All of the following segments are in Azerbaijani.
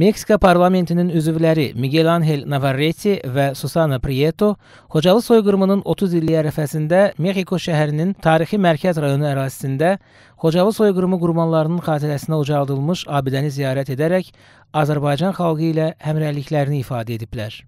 Meksika parlamentinin üzvləri Miguel Angel Navarrete və Susana Prieto Xocalı soyqırımının 30 illik ərəfəsində Mexico şəhərinin tarixi mərkəz rayonu ərazisində Xocalı soyqırımı qurbanlarının xatirəsinə ucaldılmış abidəni ziyarət edərək Azərbaycan xalqı ilə həmrəyliklərini ifadə ediblər.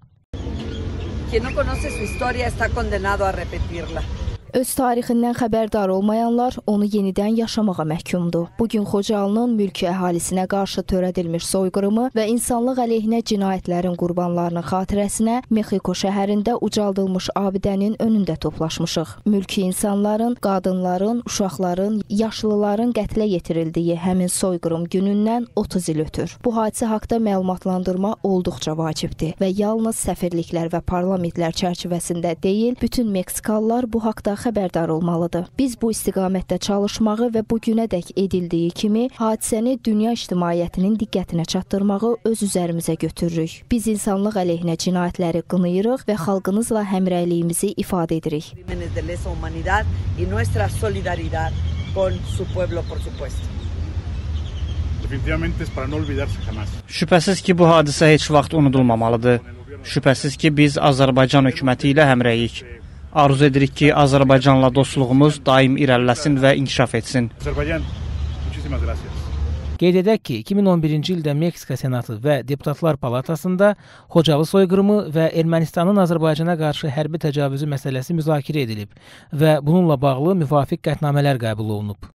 Quien no conoce su historia está condenado a repetirla. Öz tarixindən xəbərdar olmayanlar onu yenidən yaşamağa məhkumdur. Bu gün Xocalının mülki əhalisinə qarşı törədilmiş soyqırımı və insanlıq əleyhinə cinayətlərin qurbanlarının xatirəsinə Mexiko şəhərində ucaldılmış abidənin önündə toplaşmışıq. Mülki insanların, qadınların, uşaqların, yaşlıların qətlə yetirildiyi həmin soyqırım günündən 30 il ötür. Bu hadisə haqqında məlumatlandırma olduqca vacibdir və yalnız səfirliklər və parlamentlər çərçivəsində deyil, bütün Meksikalılar bu haqqda xəbərdar olmalıdır. Biz bu istiqamətdə çalışmağı və bu günədək edildiyi kimi hadisəni dünya ictimaiyyətinin diqqətinə çatdırmağı öz üzərimizə götürürük. Biz insanlıq əleyhinə cinayətləri qınayırıq və xalqınızla həmrəyliyimizi ifadə edirik. Crímenes de lesa humanidad y nuestra solidaridad con su pueblo, por supuesto. Definitivamente es para no olvidarse jamás. Şübhəsiz ki, bu hadisə heç vaxt unudulmamalıdır. Şübhəsiz ki, biz Azərbaycan hökuməti ilə həmrəyik. Arzu edirik ki, Azərbaycanla dostluğumuz daim irəliləsin və inkişaf etsin. Azerbaiyán, muchísimas gracias. Qeyd edək ki, 2011-ci ildə Meksika Senatı və Deputatlar Palatasında Xocalı soyqırımı və Ermənistanın Azərbaycana qarşı hərbi təcavüzü məsələsi müzakirə edilib və bununla bağlı müvafiq qətnamələr qəbul olunub.